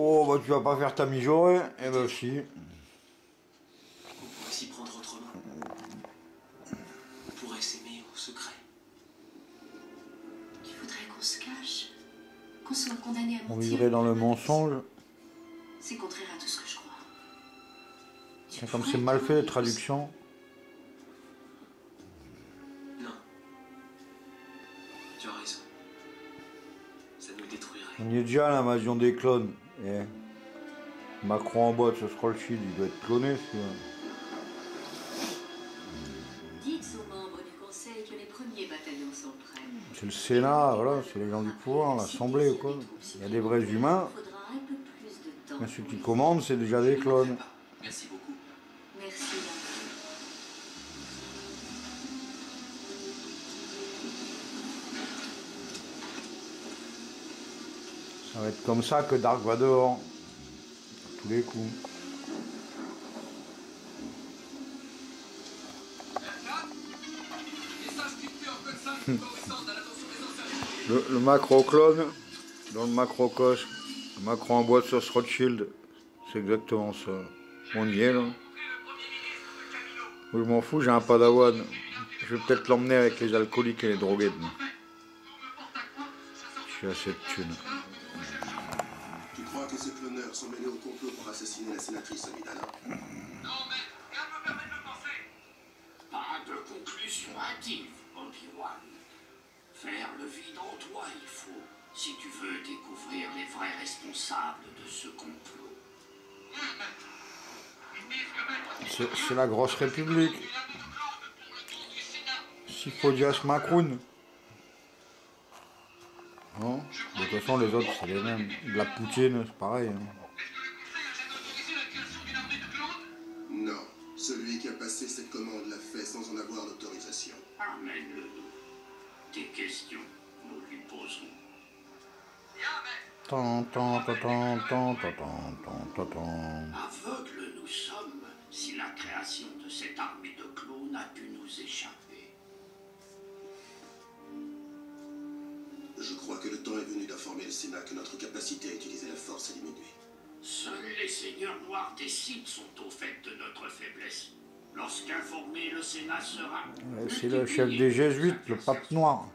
Oh, bah tu vas pas faire ta mijaurée Eh ben si. On pourrait s'y prendre autrement. On pourrait s'aimer au secret. Tu voudrais qu'on se cache? Qu'on soit condamné à On mentir vivrait dans le mensonge. C'est contraire à tout ce que je crois. Tu C'est Comme c'est mal fait, les traductions. Non. Tu as raison. Ça nous détruirait. On y est déjà à l'invasion des clones. Eh. Macron en boîte, ce sera le shield, il doit être cloné. Dites aux membres du conseil que les premiers bataillons sont prêts. C'est le Sénat, voilà, c'est les gens du pouvoir, l'Assemblée quoi. Il y a des vrais humains, mais ceux qui commandent, c'est déjà des clones. Merci beaucoup. Ça va être comme ça que Dark Vador. À tous les coups. Le, le macro-clone, dans le macro-coche, le macro en boîte sur Rothschild, c'est exactement ça. On y est là. Moi, je m'en fous, j'ai un padawan. Je vais peut-être l'emmener avec les alcooliques et les drogués. Je suis à cette thune. Tu crois que ces cloneurs sont mêlés au complot pour assassiner la sénatrice Amidala Pas de conclusion hâtive, Obi-Wan. Faire le vide en toi, il faut, si tu veux découvrir les vrais responsables de ce complot. C'est la grosse république. Sifodias Macroun. Non De toute façon, les autres, c'est les mêmes. La poutine, c'est pareil. Hein. Non. Celui qui a passé cette commande l'a fait sans en avoir l'autorisation. Amène-le. Tes questions, nous lui poserons. Tant, tant, tant, tant, tant, tant, tant, tant. Aveugles nous sommes si la création de cette armée de clones a pu nous échapper. Le Sénat que notre capacité à utiliser la force est diminuée. Seuls les seigneurs noirs des Sith sont au fait de notre faiblesse. Lorsqu'informé, le Sénat sera. Ouais, C'est le chef des jésuites, le pape noir.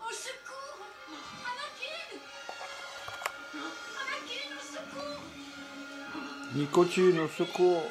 Au secours Anakin Anakin, au secours Nicotine, au secours.